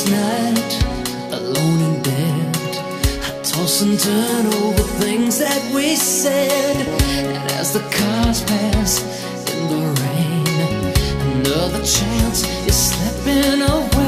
Last night, alone in bed I toss and turn over things that we said. And as the cars pass in the rain Another chance is slipping away.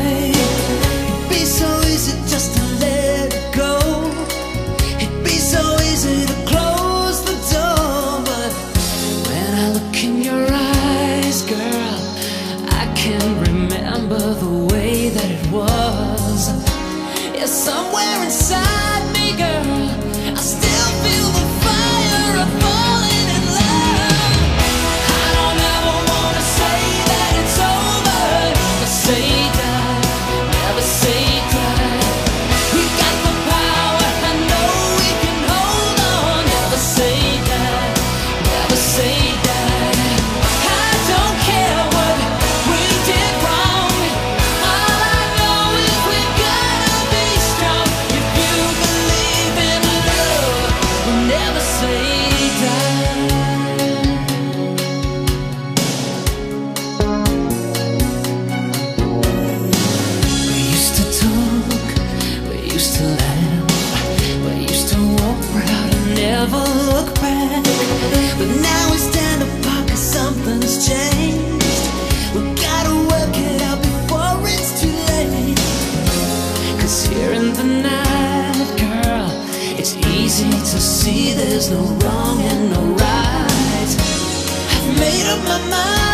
Here in the night, girl. It's easy to see there's no wrong and no right. I've made up my mind.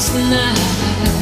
is night.